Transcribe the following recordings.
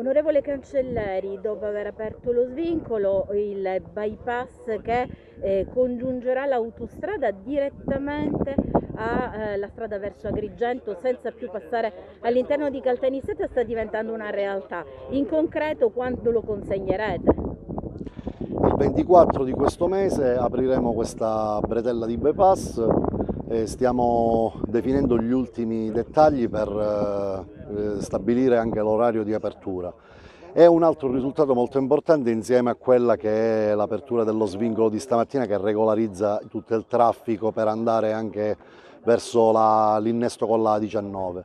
Onorevole Cancelleri, dopo aver aperto lo svincolo, il bypass che eh, congiungerà l'autostrada direttamente alla eh, strada verso Agrigento senza più passare all'interno di Caltanissetta sta diventando una realtà. In concreto quando lo consegnerete? Il 24 di questo mese apriremo questa bretella di bypass stiamo definendo gli ultimi dettagli per eh, eh, stabilire anche l'orario di apertura. È un altro risultato molto importante insieme a quella che è l'apertura dello svincolo di stamattina che regolarizza tutto il traffico per andare anche verso l'innesto con la 19.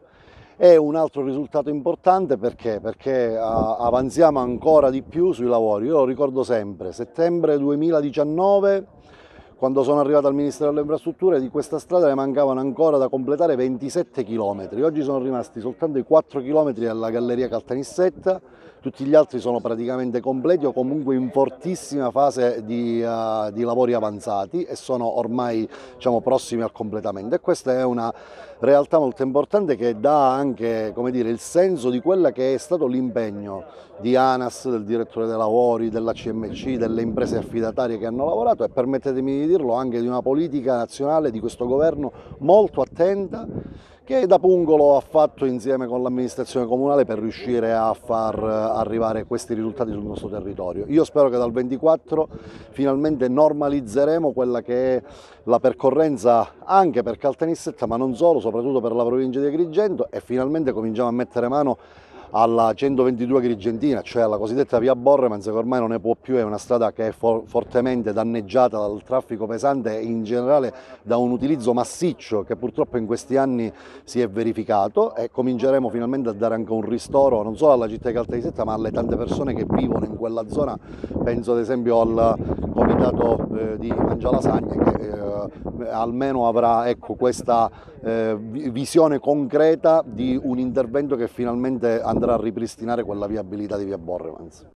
È un altro risultato importante perché? perché avanziamo ancora di più sui lavori. Io lo ricordo sempre, settembre 2019 quando sono arrivato al Ministero delle Infrastrutture di questa strada ne mancavano ancora da completare 27 km, oggi sono rimasti soltanto i 4 km alla Galleria Caltanissetta, tutti gli altri sono praticamente completi o comunque in fortissima fase di, uh, di lavori avanzati e sono ormai diciamo, prossimi al completamento. E questa è una realtà molto importante che dà anche dire, il senso di quello che è stato l'impegno di ANAS, del direttore dei lavori, della CMC, delle imprese affidatarie che hanno lavorato e permettetemi di dirlo anche di una politica nazionale di questo governo molto attenta che da Pungolo ha fatto insieme con l'amministrazione comunale per riuscire a far arrivare questi risultati sul nostro territorio. Io spero che dal 24 finalmente normalizzeremo quella che è la percorrenza anche per Caltanissetta, ma non solo, soprattutto per la provincia di Agrigento e finalmente cominciamo a mettere mano alla 122 Grigentina, cioè alla cosiddetta via Borremans che ormai non ne può più, è una strada che è for fortemente danneggiata dal traffico pesante e in generale da un utilizzo massiccio che purtroppo in questi anni si è verificato e cominceremo finalmente a dare anche un ristoro non solo alla città di Caltanissetta ma alle tante persone che vivono in quella zona, penso ad esempio al comitato eh, di Mangialasagna che eh, almeno avrà ecco, questa eh, visione concreta di un intervento che finalmente andrà a ripristinare quella viabilità di via Borremans.